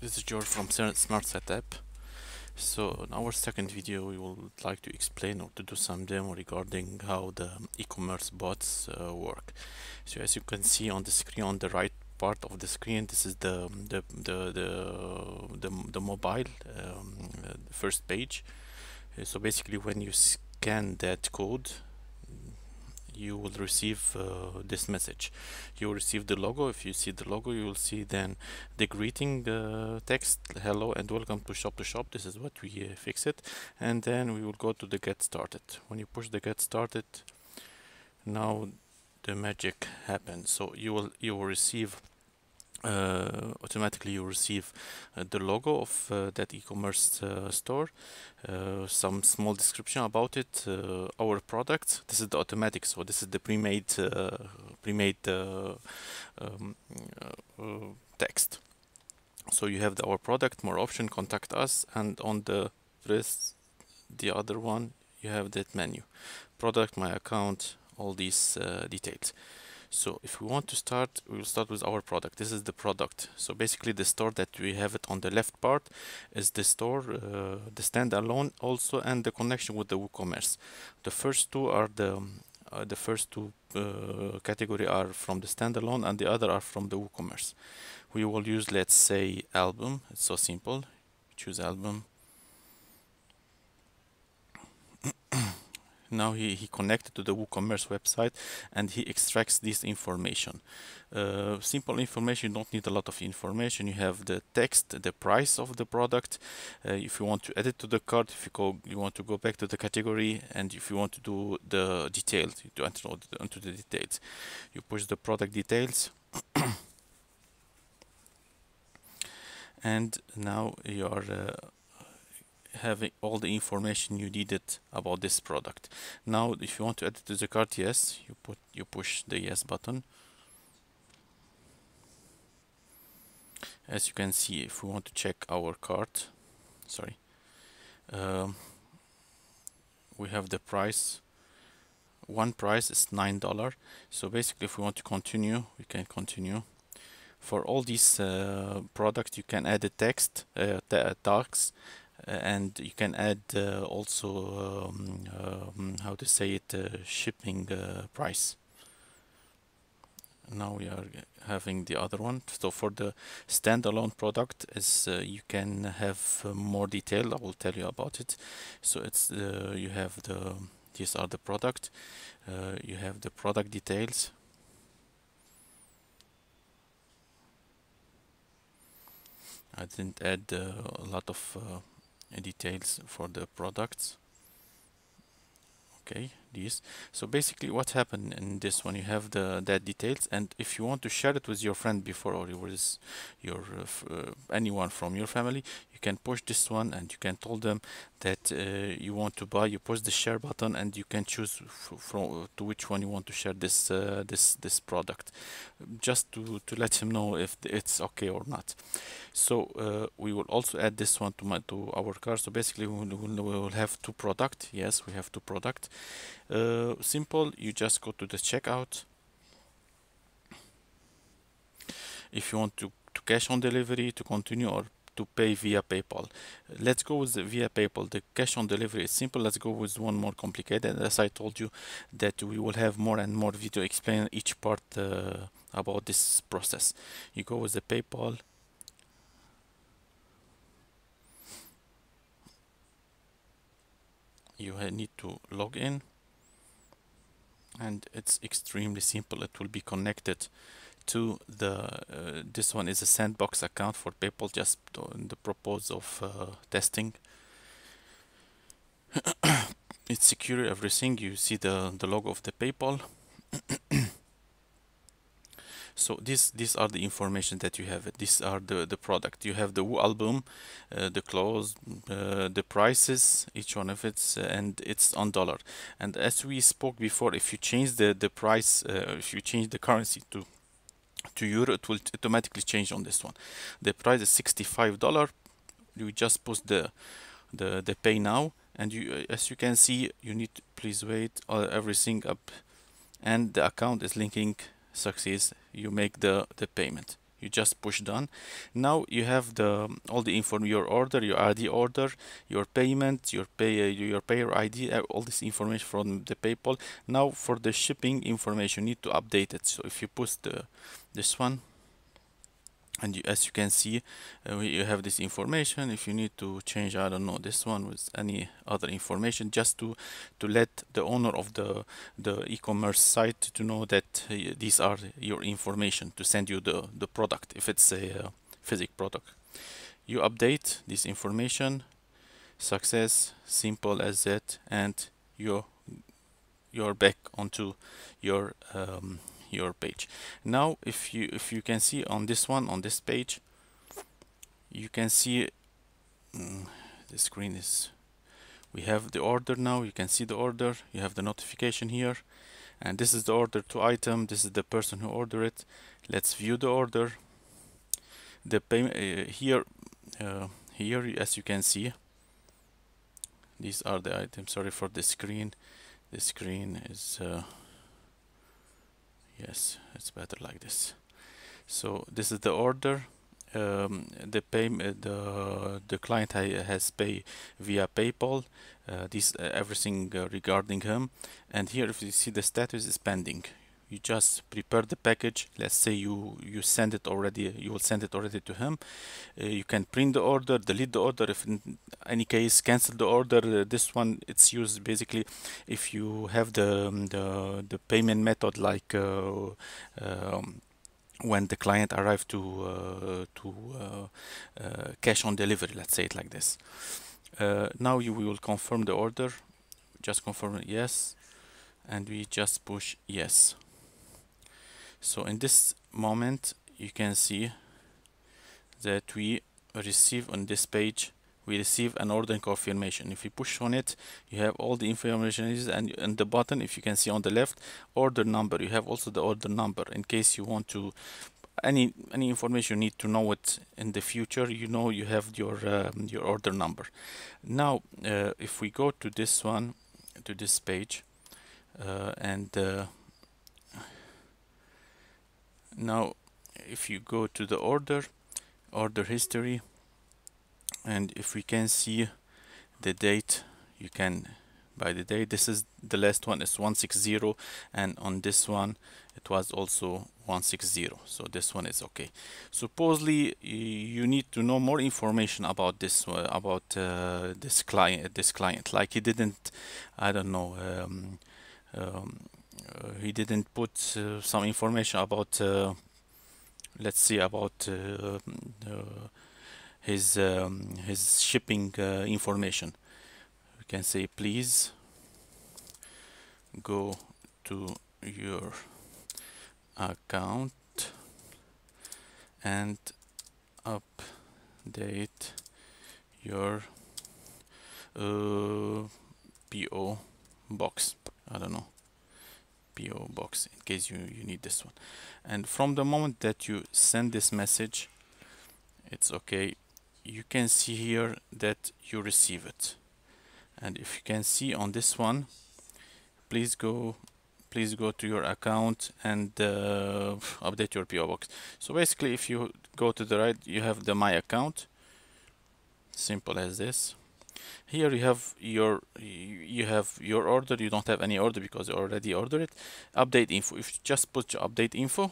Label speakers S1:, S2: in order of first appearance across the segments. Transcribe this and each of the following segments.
S1: This is George from Smartsetapp. So in our second video we would like to explain or to do some demo regarding how the e-commerce bots uh, work. So as you can see on the screen on the right part of the screen this is the the the the, the, the mobile um, first page. So basically when you scan that code you will receive uh, this message. You will receive the logo. If you see the logo you will see then the greeting uh, text hello and welcome to shop to shop. This is what we uh, fix it. And then we will go to the get started. When you push the get started now the magic happens. So you will you will receive uh, automatically you receive uh, the logo of uh, that e-commerce uh, store. Uh, some small description about it uh, our product this is the automatic so this is the pre-made pre-made um, text. So you have the, our product more option contact us and on the rest the other one you have that menu. Product my account all these details so if we want to start, we will start with our product. This is the product. So basically the store that we have it on the left part is the store, uh, the standalone also and the connection with the WooCommerce. The first two are the uh, the first two uh, category are from the standalone and the other are from the WooCommerce. We will use let's say album. It's so simple. Choose album now he, he connected to the WooCommerce website and he extracts this information. Uh, simple information, you don't need a lot of information. You have the text, the price of the product. Uh, if you want to add it to the cart, if you go, you want to go back to the category, and if you want to do the details, to enter into the details, you push the product details. and now you are uh, having all the information you needed about this product. Now, if you want to add it to the cart, yes, you put you push the yes button. As you can see, if we want to check our cart, sorry, um, we have the price. One price is nine dollar. So basically, if we want to continue, we can continue. For all these uh, products, you can add a text, uh, uh, and you can add uh, also um, um, how to say it uh, shipping price. Now we are having the other one. So for the standalone product is uh, you can have uh, more detail I will tell you about it. So it's uh, you have the these are the product. You have the product details. I didn't add a lot of details for the products. Okay these. So basically what happened in this one you have the that details and if you want to share it with your friend before or with your uh, uh, anyone from your family you can push this one and you can tell them that uh, you want to buy you push the share button and you can choose from to which one you want to share this uh, this this product. Just to to let him know if it's okay or not. So uh, we will also add this one to my to our car. So basically we will, we will have two product. Yes we have two product uh, simple you just go to the checkout if you want to, to cash on delivery to continue or to pay via PayPal. Let's go with the via PayPal. The cash on delivery is simple. Let's go with one more complicated. As I told you that we will have more and more video explain each part uh, about this process. You go with the PayPal. You need to log in and it's extremely simple. It will be connected to the uh, this one is a sandbox account for PayPal just in the purpose of uh, testing. It's secure everything. You see the the logo of the PayPal so this these are the information that you have. These are the the product. You have the Woo album uh, the clothes uh, the prices each one of it uh, and it's on dollar. And as we spoke before if you change the the price uh, if you change the currency to to euro it will automatically change on this one. The price is 65 dollar. You just post the the the pay now and you uh, as you can see you need to please wait uh, everything up. And the account is linking success you make the the payment. You just push done. Now you have the all the info your order your id order your payment your pay uh, your payer id uh, all this information from the paypal. Now for the shipping information you need to update it. So if you push the this one and you, as you can see uh, you have this information. If you need to change I don't know this one with any other information just to to let the owner of the the e-commerce site to know that uh, these are your information to send you the the product if it's a uh, physical product. You update this information success simple as that and you're you're back onto your um, your page. Now if you if you can see on this one on this page you can see mm, the screen is we have the order now you can see the order you have the notification here and this is the order to item this is the person who ordered it. Let's view the order. The payment uh, here uh, here as you can see these are the items sorry for the screen. The screen is uh, yes it's better like this. So this is the order. Um, the pay the the client ha has pay via PayPal uh, this uh, everything uh, regarding him. And here if you see the status is pending you just prepare the package. Let's say you you send it already you will send it already to him. Uh, you can print the order delete the order. If in any case cancel the order. Uh, this one it's used basically if you have the um, the, the payment method like uh, um, when the client arrive to uh, to uh, uh, cash on delivery. Let's say it like this. Now you will confirm the order. Just confirm yes. And we just push yes so in this moment you can see that we receive on this page we receive an order confirmation. If you push on it you have all the information and in the button if you can see on the left order number. You have also the order number. In case you want to any any information you need to know it in the future you know you have your um, your order number. Now uh, if we go to this one to this page uh, and uh, now if you go to the order order history and if we can see the date you can by the date. This is the last one is 160 and on this one it was also 160 so this one is okay. Supposedly you need to know more information about this uh, about uh, this client this client. Like he didn't I don't know um, um, he didn't put uh, some information about uh, let's see about his um, his shipping information. We can say please go to your account and update your uh, PO box. I don't know Box in case you, you need this one. And from the moment that you send this message it's okay. You can see here that you receive it. And if you can see on this one please go please go to your account and uh, update your PO box. So basically if you go to the right you have the my account. Simple as this here you have your you have your order. You don't have any order because you already ordered it. Update info. If you just put your update info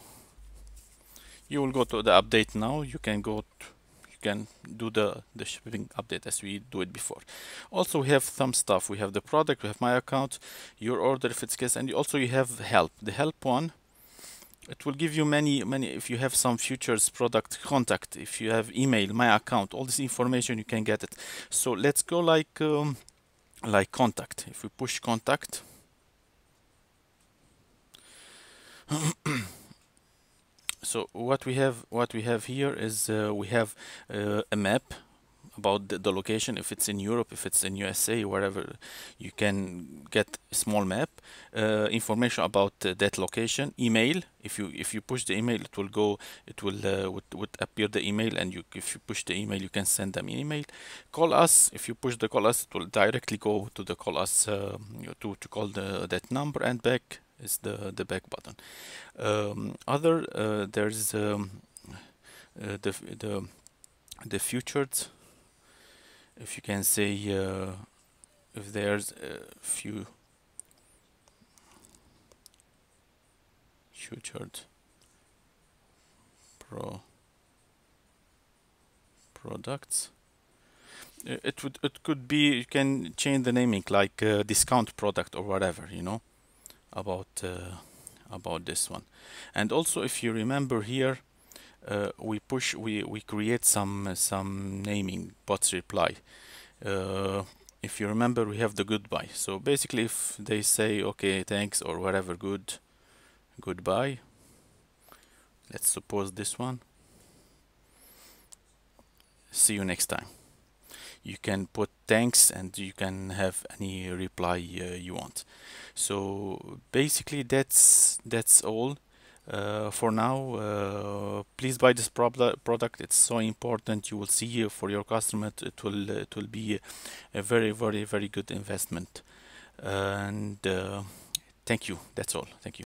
S1: you will go to the update now. You can go to, you can do the the shipping update as we do it before. Also we have some stuff. We have the product. We have my account your order if it's case and also you have help. The help one it will give you many many if you have some futures product contact if you have email my account all this information you can get it. So let's go like um, like contact. If we push contact. So what we have what we have here is uh, we have uh, a map about the, the, location. If it's in Europe if it's in USA wherever you can get a small map uh, information about uh, that location. Email if you if you push the email it will go it will uh, would, would appear the email and you if you push the email you can send them an email. Call us. If you push the call us it will directly go to the call us um, to, to call the that number and back is the the back button. Um, other uh, there's um, uh, the the the featured if you can say uh, if there's a few featured pro products uh, it would it could be you can change the naming like uh, discount product or whatever you know about uh, about this one. And also if you remember here uh, we push we we create some some naming bots reply. Uh, if you remember we have the goodbye. So basically if they say okay thanks or whatever good goodbye let's suppose this one. See you next time. You can put thanks and you can have any reply uh, you want. So basically that's that's all uh, for now uh, please buy this product. It's so important. You will see for your customer it will it will be a very very very good investment. And uh, thank you. That's all. Thank you